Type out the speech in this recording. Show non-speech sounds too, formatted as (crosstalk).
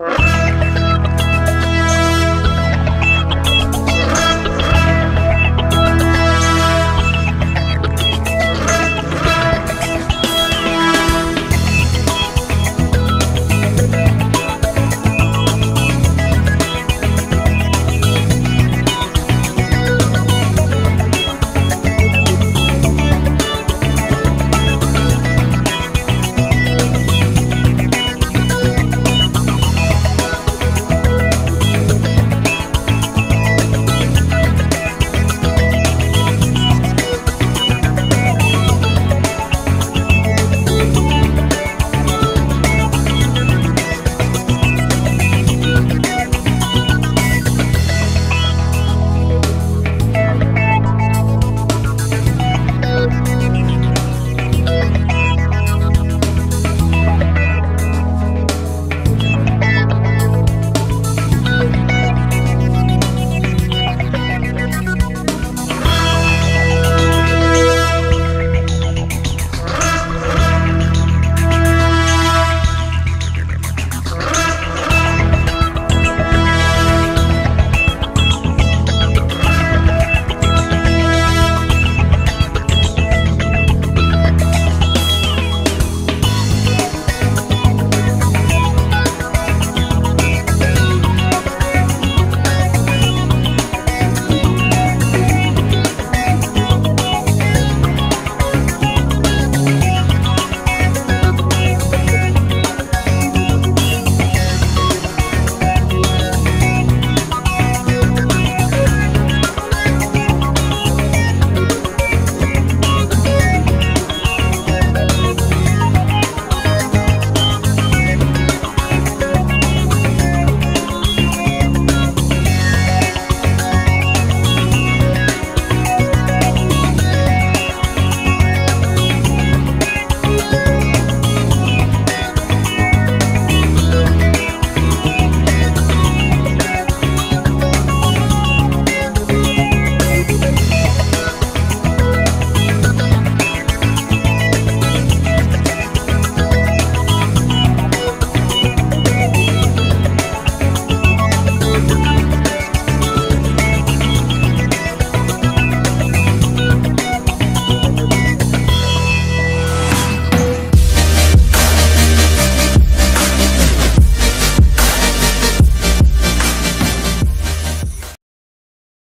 you (laughs)